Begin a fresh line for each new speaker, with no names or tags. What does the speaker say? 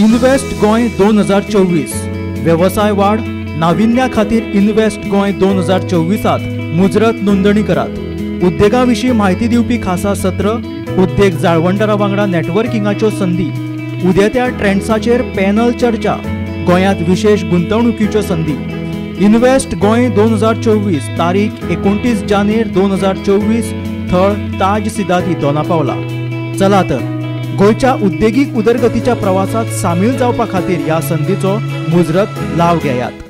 Invest Goa दोन हजार चोवीस. व्यवसाय वाढ नाविन्या खातीर इन्व्हेस्ट गोंय दोन हजार चोवीसात मुजरत नोंदणी करात. उद्देगा म्हायती दिवपी खासा सत्र उद्देग जाळवणदारा वांगडा नेटवर्किंगाच्यो संधी उदेत्या ट्रेंड्साचेर पॅनल चर्चा गोंयांत विशेष गुंतवणुकीच्यो संधी. इन्व्हेस्ट गोंय दोन हजार चोवीस तारीख एकोणतीस जानेर दोन हजार चोवीस थळ ताज सिदाती दोनापावला. चला तर. गोंयच्या उद्देगीक उदरगतीच्या प्रवासात सामील जावपा खातीर ह्या संदीचो मुजरत लाव घेयात.